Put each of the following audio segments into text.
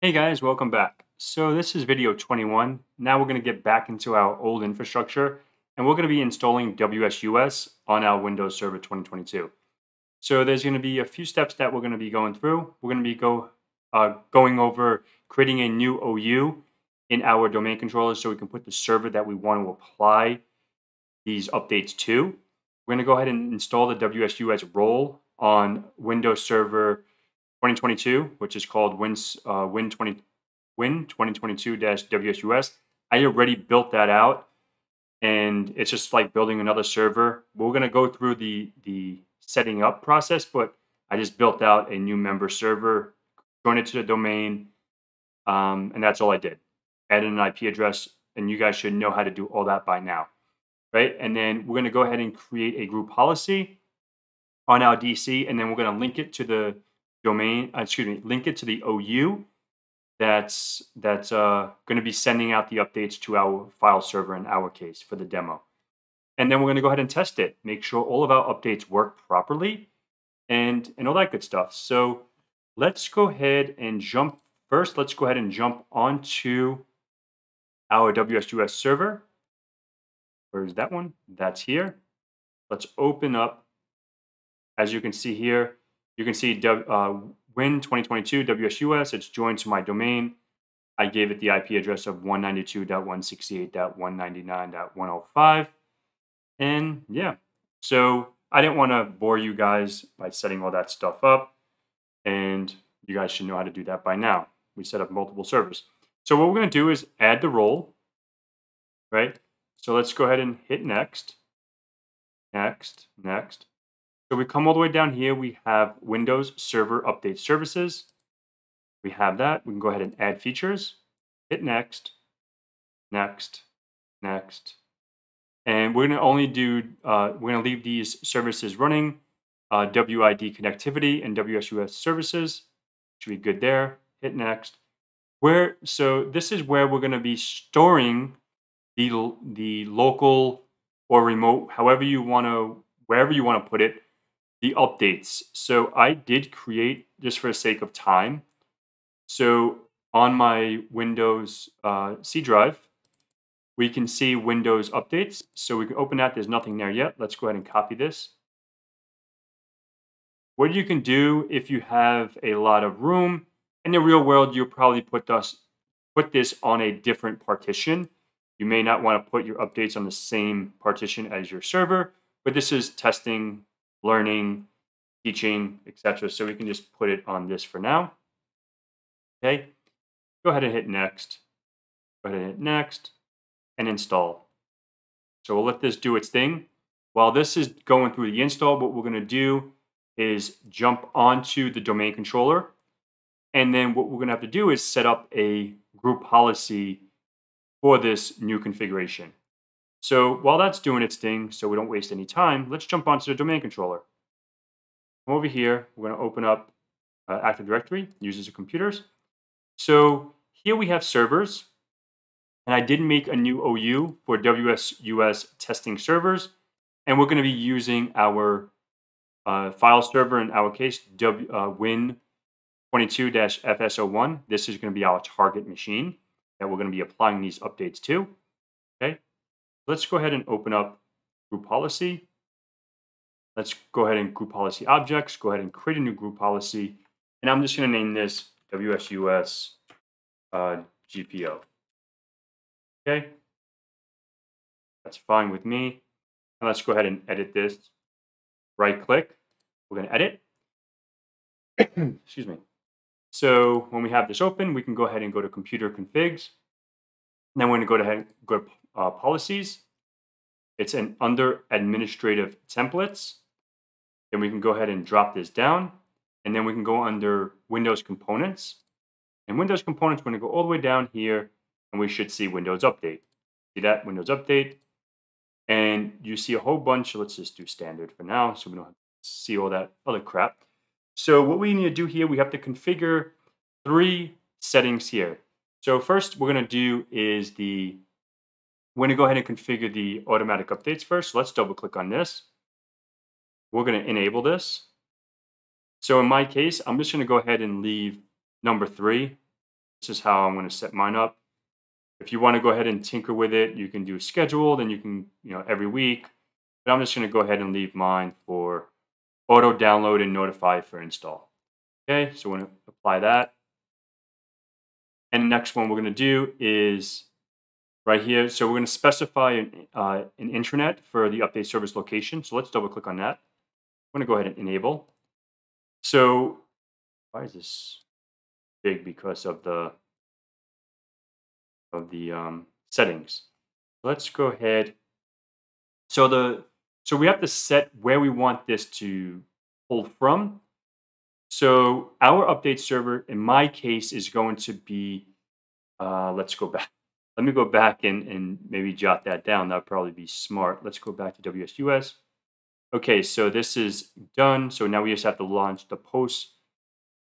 Hey guys, welcome back. So this is video 21. Now we're going to get back into our old infrastructure and we're going to be installing WSUS on our Windows Server 2022. So there's going to be a few steps that we're going to be going through. We're going to be go uh, going over creating a new OU in our domain controller so we can put the server that we want to apply these updates to. We're going to go ahead and install the WSUS role on Windows Server 2022, which is called Win, uh, Win 20 Win 2022-WSUS. I already built that out, and it's just like building another server. We're going to go through the the setting up process, but I just built out a new member server, joined it to the domain, um, and that's all I did. Added an IP address, and you guys should know how to do all that by now, right? And then we're going to go ahead and create a group policy on our DC, and then we're going to link it to the domain, uh, excuse me, link it to the OU that's that's uh, going to be sending out the updates to our file server in our case for the demo. And then we're going to go ahead and test it, make sure all of our updates work properly and, and all that good stuff. So let's go ahead and jump first. Let's go ahead and jump onto our WSUS server. Where's that one? That's here. Let's open up. As you can see here, you can see uh, Win 2022 WSUS. It's joined to my domain. I gave it the IP address of 192.168.199.105. And yeah, so I didn't want to bore you guys by setting all that stuff up. And you guys should know how to do that by now. We set up multiple servers. So what we're going to do is add the role, right? So let's go ahead and hit next, next, next. So we come all the way down here. We have Windows Server Update Services. We have that. We can go ahead and add features. Hit next, next, next. And we're going to only do, uh, we're going to leave these services running. Uh, WID connectivity and WSUS services. Should be good there. Hit next. Where so this is where we're going to be storing the the local or remote, however you want to, wherever you want to put it, the updates. So I did create, just for the sake of time. So on my Windows uh, C drive, we can see Windows updates. So we can open that. There's nothing there yet. Let's go ahead and copy this. What you can do if you have a lot of room, in the real world, you'll probably put this, put this on a different partition. You may not want to put your updates on the same partition as your server, but this is testing learning, teaching, etc. So we can just put it on this for now. Okay, go ahead and hit next. Go ahead and hit next and install. So we'll let this do its thing. While this is going through the install, what we're going to do is jump onto the domain controller. And then what we're going to have to do is set up a group policy for this new configuration. So while that's doing its thing, so we don't waste any time, let's jump onto the domain controller. Over here, we're going to open up uh, Active Directory, users of computers. So here we have servers, and I did make a new OU for WSUS testing servers, and we're going to be using our uh, file server, in our case, w, uh, Win22-FS01. This is going to be our target machine that we're going to be applying these updates to. Okay, Let's go ahead and open up group policy. Let's go ahead and group policy objects, go ahead and create a new group policy. And I'm just going to name this WSUS uh, GPO. Okay. That's fine with me. Let's go ahead and edit this. Right click. We're going to edit. Excuse me. So when we have this open, we can go ahead and go to computer configs. Then we're going to go ahead go to uh, policies. It's an under administrative templates. Then we can go ahead and drop this down. And then we can go under Windows components. And Windows components, we're going to go all the way down here and we should see Windows Update. See that? Windows Update. And you see a whole bunch. Let's just do standard for now so we don't see all that other crap. So what we need to do here, we have to configure three settings here. So first we're going to do is the we're going to go ahead and configure the automatic updates first. So let's double click on this. We're going to enable this. So in my case, I'm just going to go ahead and leave number three. This is how I'm going to set mine up. If you want to go ahead and tinker with it, you can do a schedule, then you can, you know, every week. But I'm just going to go ahead and leave mine for auto download and notify for install. Okay, so we're going to apply that. And the next one we're going to do is right here. So we're going to specify an, uh, an intranet for the update service location. So let's double click on that. I'm going to go ahead and enable. So why is this big? Because of the of the um, settings. Let's go ahead. So the so we have to set where we want this to pull from. So our update server, in my case, is going to be. Uh, let's go back. Let me go back and, and maybe jot that down. That would probably be smart. Let's go back to WSUS. Okay, so this is done. So now we just have to launch the post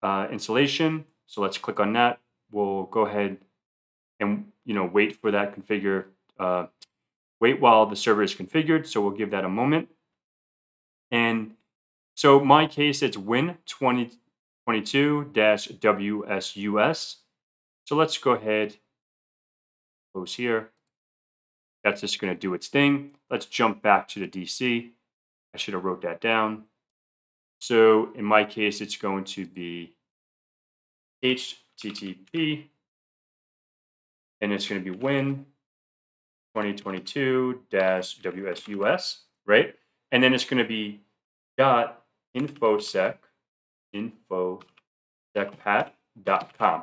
uh, installation. So let's click on that. We'll go ahead and you know wait for that configure. Uh, wait while the server is configured. So we'll give that a moment. And so my case, it's Win 2022-WSUS. So let's go ahead, close here. That's just going to do its thing. Let's jump back to the DC. I should have wrote that down. So in my case, it's going to be HTTP, and it's going to be win 2022-WSUS, right? And then it's going to be dot infosec infosecpat.com.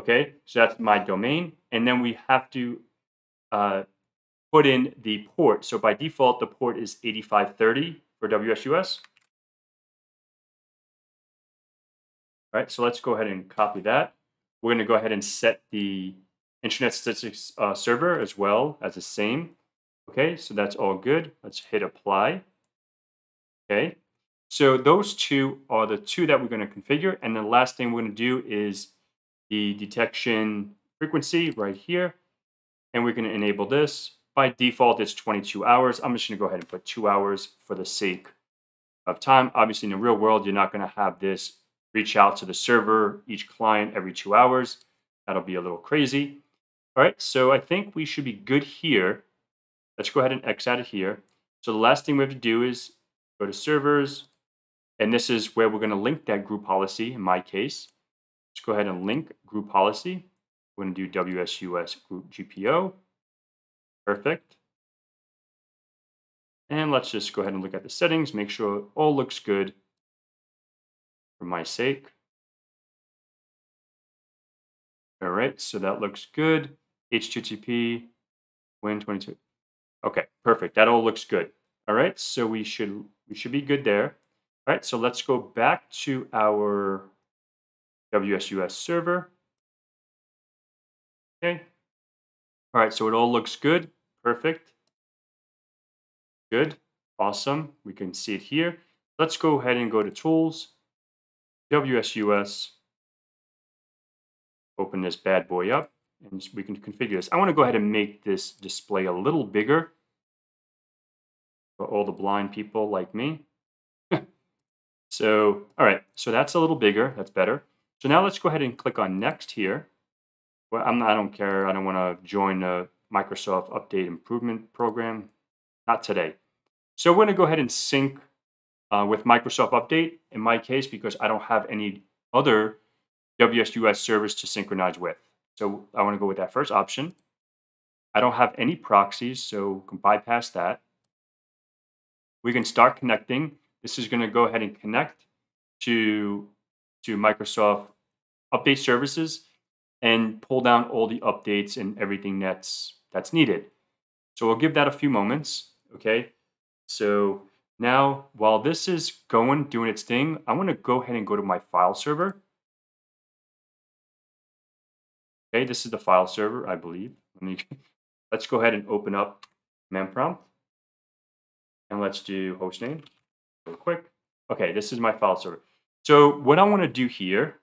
Okay, so that's my domain. And then we have to uh, put in the port. So by default, the port is 8530 for WSUS. All right, so let's go ahead and copy that. We're going to go ahead and set the Internet Statistics uh, server as well as the same. Okay, so that's all good. Let's hit apply. Okay, so those two are the two that we're going to configure. And the last thing we're going to do is the detection frequency right here. And we're going to enable this. By default, it's 22 hours. I'm just going to go ahead and put two hours for the sake of time. Obviously, in the real world, you're not going to have this reach out to the server, each client every two hours. That'll be a little crazy. All right, so I think we should be good here. Let's go ahead and X out of here. So the last thing we have to do is go to servers, and this is where we're going to link that group policy in my case. Let's go ahead and link group policy. We're going to do WSUS group GPO. Perfect. And let's just go ahead and look at the settings, make sure it all looks good for my sake. All right, so that looks good. HTTP, Win22. Okay, perfect. That all looks good. All right, so we should we should be good there. All right, so let's go back to our WSUS server. Okay. All right, so it all looks good. Perfect. Good. Awesome. We can see it here. Let's go ahead and go to Tools, WSUS. Open this bad boy up, and we can configure this. I want to go ahead and make this display a little bigger for all the blind people like me. So, all right, so that's a little bigger. That's better. So now let's go ahead and click on next here. Well, I'm I don't care. I don't want to join a Microsoft Update Improvement Program. Not today. So we're going to go ahead and sync uh, with Microsoft Update in my case because I don't have any other WSUS service to synchronize with. So I want to go with that first option. I don't have any proxies, so we can bypass that. We can start connecting this is going to go ahead and connect to, to Microsoft update services and pull down all the updates and everything that's that's needed. So we'll give that a few moments. Okay. So now while this is going, doing its thing, I want to go ahead and go to my file server. Okay, this is the file server, I believe. Let me, let's go ahead and open up man prompt. And let's do hostname real quick. Okay, this is my file server. So what I want to do here,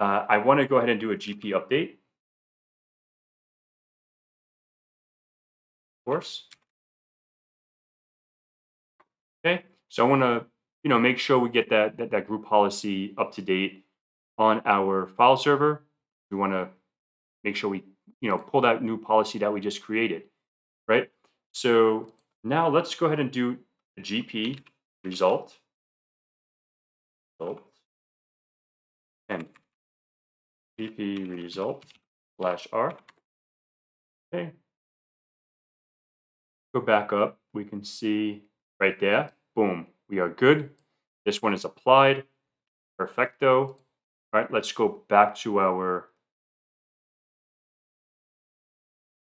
uh, I want to go ahead and do a GP update. Of course. Okay, so I want to, you know, make sure we get that, that, that group policy up to date on our file server. We want to make sure we, you know, pull that new policy that we just created, right? So now let's go ahead and do a GP result, result, and GP result slash R. Okay. Go back up. We can see right there. Boom. We are good. This one is applied. Perfecto. All right, let's go back to our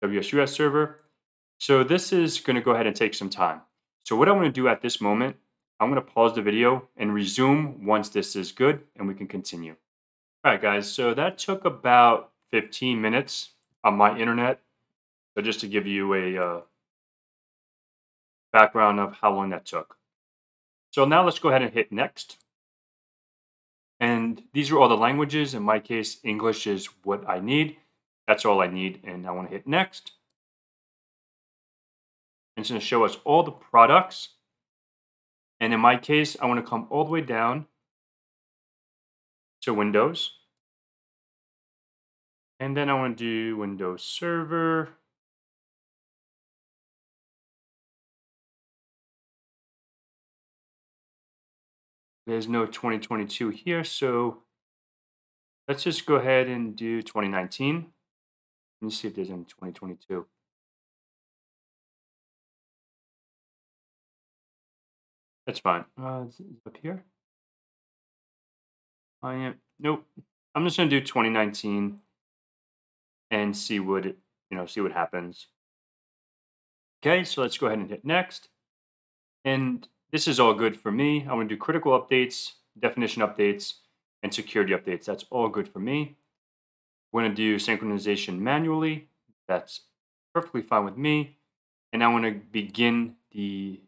WSUS server. So this is going to go ahead and take some time. So what I want to do at this moment, I'm going to pause the video and resume once this is good and we can continue. All right, guys, so that took about 15 minutes on my internet. So just to give you a uh, background of how long that took. So now let's go ahead and hit next. And these are all the languages. In my case, English is what I need. That's all I need. And I want to hit next. And it's going to show us all the products. And in my case, I want to come all the way down to Windows. And then I want to do Windows Server. There's no 2022 here, so let's just go ahead and do 2019. Let me see if there's any 2022. That's fine. Uh, up here? I am, nope. I'm just gonna do 2019 and see what it, you know, see what happens. Okay, so let's go ahead and hit next. And this is all good for me. I want to do critical updates, definition updates, and security updates. That's all good for me. We're going to do synchronization manually. That's perfectly fine with me. And I want to begin the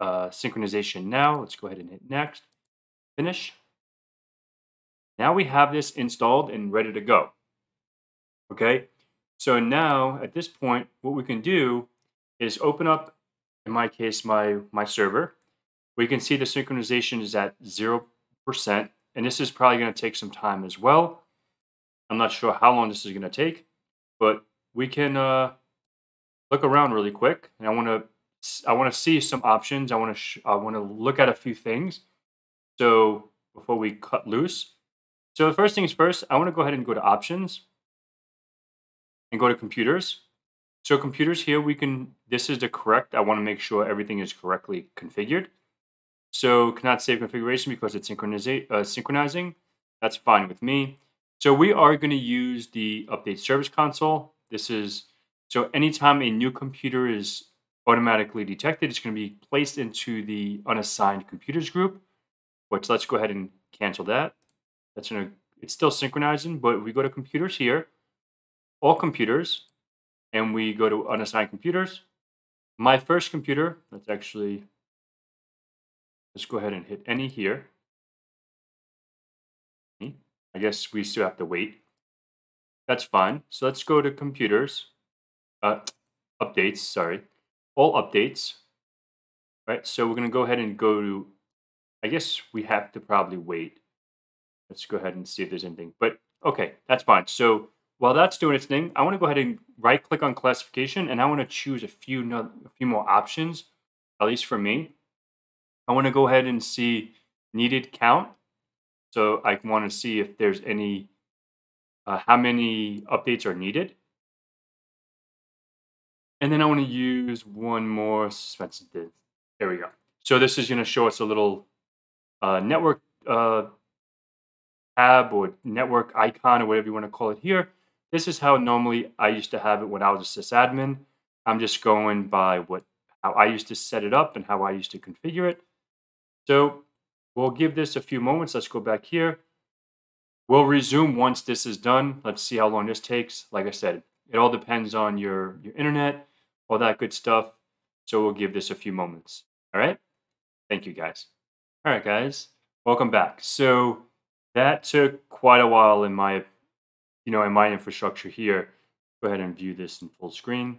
uh, synchronization now. Let's go ahead and hit next. Finish. Now we have this installed and ready to go. Okay, so now at this point, what we can do is open up in my case, my, my server, we can see the synchronization is at 0%, and this is probably going to take some time as well. I'm not sure how long this is going to take, but we can uh, look around really quick. And I want to I want to see some options. I want to I want to look at a few things. So before we cut loose, so the first things first, I want to go ahead and go to options and go to computers. So computers here, we can, this is the correct, I want to make sure everything is correctly configured. So cannot save configuration because it's uh, synchronizing. That's fine with me. So we are going to use the update service console. This is, so anytime a new computer is automatically detected, it's going to be placed into the unassigned computers group, which let's go ahead and cancel that. That's going to, it's still synchronizing, but we go to computers here, all computers, and we go to unassigned computers. My first computer, let's actually, let's go ahead and hit any here. I guess we still have to wait. That's fine. So let's go to computers, uh, updates, sorry, all updates. Right, so we're going to go ahead and go to, I guess we have to probably wait. Let's go ahead and see if there's anything. But okay, that's fine. So while that's doing its thing, I want to go ahead and right click on classification and I want to choose a few, no, a few more options, at least for me. I want to go ahead and see needed count. So I want to see if there's any, uh, how many updates are needed. And then I want to use one more suspense. There we go. So this is going to show us a little uh, network uh, tab or network icon or whatever you want to call it here. This is how normally I used to have it when I was a sysadmin. I'm just going by what how I used to set it up and how I used to configure it. So we'll give this a few moments. Let's go back here. We'll resume once this is done. Let's see how long this takes. Like I said, it all depends on your, your internet, all that good stuff. So we'll give this a few moments. All right. Thank you guys. All right, guys. Welcome back. So that took quite a while in my you know, in my infrastructure here, go ahead and view this in full screen.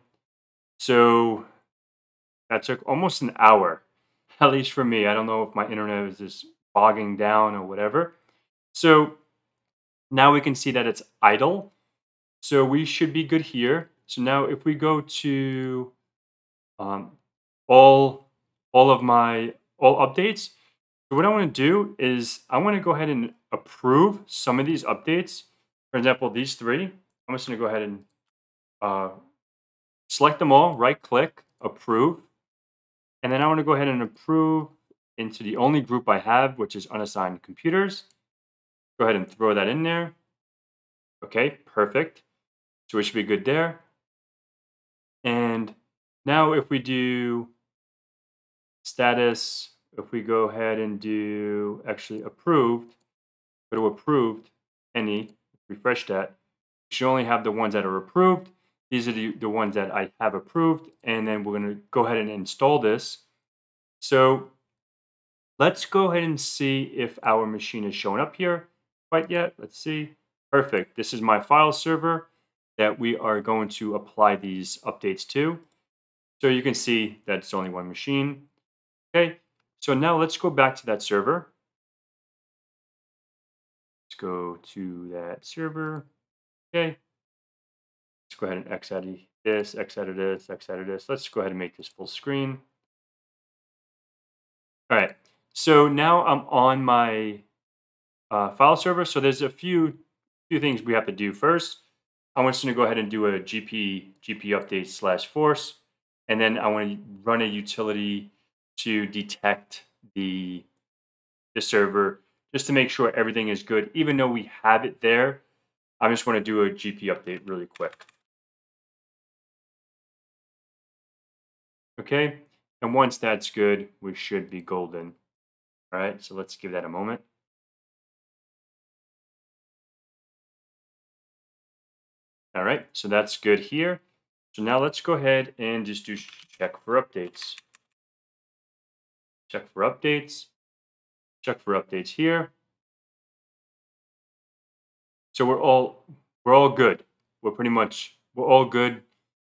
So that took almost an hour, at least for me. I don't know if my internet is just bogging down or whatever. So now we can see that it's idle. So we should be good here. So now if we go to um, all, all of my, all updates, so what I want to do is I want to go ahead and approve some of these updates. For example, these three, I'm just going to go ahead and uh, select them all, right click, approve. And then I want to go ahead and approve into the only group I have, which is unassigned computers. Go ahead and throw that in there. Okay, perfect. So we should be good there. And now if we do status, if we go ahead and do actually approved, go to approved, any, refresh that, we should only have the ones that are approved. These are the, the ones that I have approved. And then we're going to go ahead and install this. So let's go ahead and see if our machine is showing up here quite yet. Let's see. Perfect. This is my file server that we are going to apply these updates to. So you can see that it's only one machine. Okay, so now let's go back to that server. Let's go to that server. Okay, let's go ahead and X out of this, X out of this, X out of this. Let's go ahead and make this full screen. All right, so now I'm on my uh, file server. So there's a few few things we have to do first. I want to go ahead and do a GP GP update slash force, and then I want to run a utility to detect the the server just to make sure everything is good. Even though we have it there, I just want to do a GP update really quick. Okay, and once that's good, we should be golden. All right, so let's give that a moment. All right, so that's good here. So now let's go ahead and just do check for updates. Check for updates. Check for updates here. So we're all we're all good. We're pretty much we're all good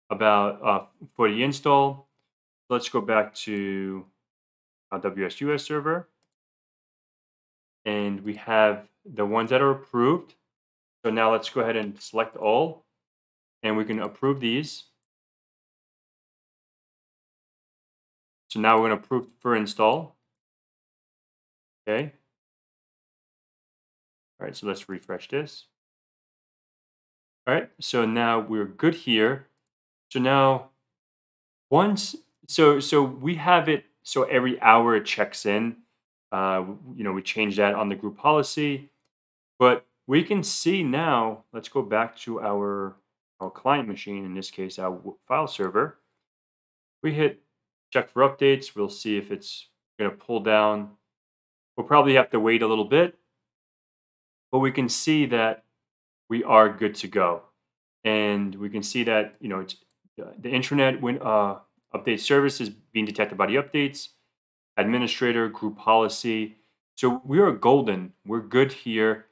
about uh, for the install. Let's go back to our WSUS server. And we have the ones that are approved. So now let's go ahead and select all and we can approve these. So now we're going to approve for install. Okay. All right, so let's refresh this. All right, so now we're good here. So now once, so so we have it, so every hour it checks in. Uh, you know, we change that on the group policy, but we can see now, let's go back to our our client machine, in this case, our file server. We hit check for updates. We'll see if it's going to pull down. We'll probably have to wait a little bit, but we can see that we are good to go. And we can see that, you know, the intranet when, uh, update service is being detected by the updates, administrator, group policy. So we are golden. We're good here.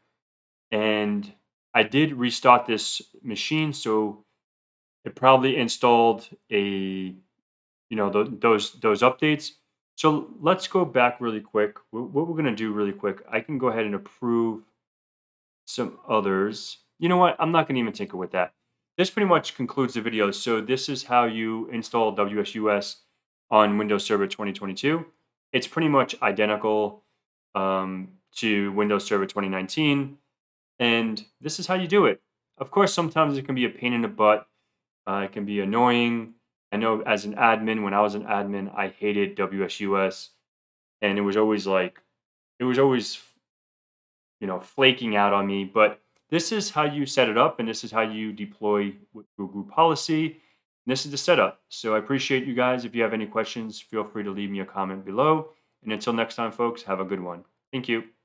And I did restart this machine, so it probably installed a, you know, those those updates. So let's go back really quick. What we're going to do really quick, I can go ahead and approve some others. You know what? I'm not going to even tinker with that. This pretty much concludes the video. So this is how you install WSUS on Windows Server 2022. It's pretty much identical um, to Windows Server 2019. And this is how you do it. Of course, sometimes it can be a pain in the butt. Uh, it can be annoying. I know as an admin, when I was an admin, I hated WSUS. And it was always like, it was always, you know, flaking out on me. But this is how you set it up, and this is how you deploy with group policy. And this is the setup. So I appreciate you guys. If you have any questions, feel free to leave me a comment below. And until next time, folks, have a good one. Thank you.